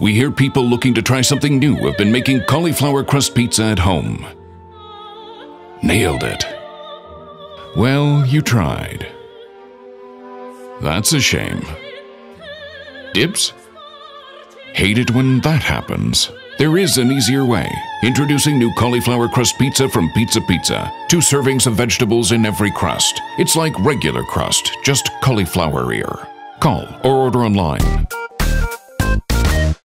We hear people looking to try something new have been making cauliflower crust pizza at home. Nailed it. Well, you tried. That's a shame. Dibs? Hate it when that happens. There is an easier way. Introducing new cauliflower crust pizza from Pizza Pizza. Two servings of vegetables in every crust. It's like regular crust, just cauliflower ear. Call or order online.